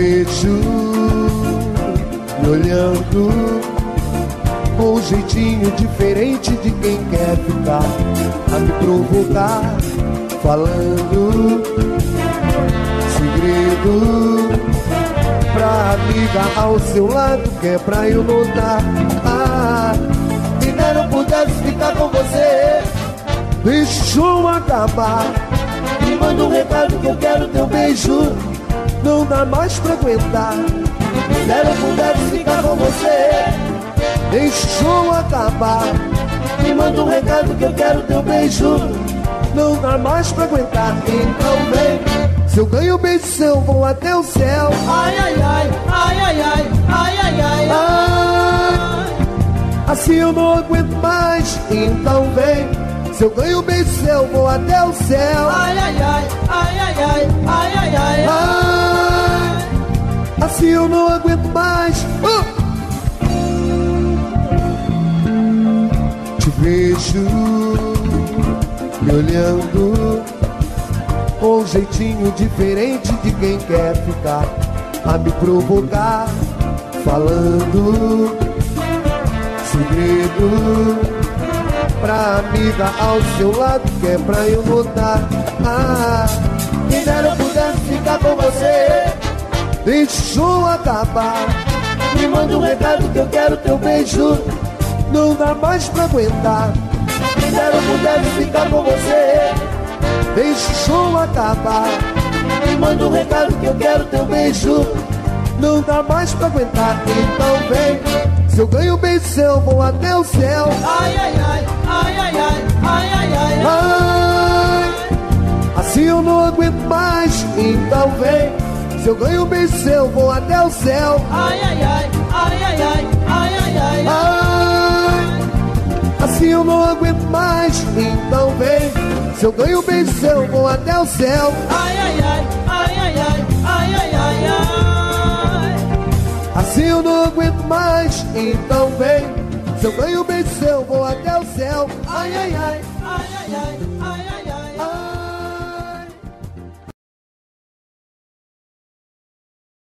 vejo me olhando com um jeitinho diferente de quem quer ficar a me provocar, falando segredo pra amiga ao seu lado que é pra eu notar. Ah, ainda não pudesse ficar com você, deixa acabar. Me manda um recado que eu quero teu beijo não dá mais pra aguentar. Se não pudesse ficar com você, deixa eu acabar. Me manda um recado que eu quero teu beijo, não dá mais pra aguentar. Então vem. Se eu ganho beijo seu, vou até o céu. Ai, ai, ai, ai, ai, ai, ai, ai, ai, ai. Assim eu não aguento mais, então vem. Se eu ganho beijo seu, vou até o céu. Ai, ai, ai, ai, ai, ai, ai, ai, ai, ai. Assim eu não aguento mais. Uh! Te vejo me olhando com um jeitinho diferente de quem quer ficar a me provocar, falando segredo pra amiga ao seu lado que é pra eu notar. Ah, quem dera eu pudesse ficar com você, deixou acabar. Me manda um recado que eu quero teu beijo, não dá mais pra aguentar. Eu pudesse ficar com você. Deixa o show acabar. Me manda um recado que eu quero teu beijo. Não dá mais pra aguentar, então vem. Se eu ganho beijo seu, vou até o céu. Ai, ai, ai, ai, ai, ai, ai, ai, ai, ai Assim eu não aguento mais, então vem Se eu ganho beijo seu, vou até o céu Ai, ai, ai, ai, ai, ai, ai, ai, ai, ai Assim eu não aguento mais, então vem se eu ganho bem seu, vou até o céu. Ai, ai, ai, ai, ai, ai, ai, ai, ai, ai. Assim eu não aguento mais, então vem. Se eu ganho bem seu, vou até o céu. Ai, ai, ai, ai, ai, ai, ai, ai.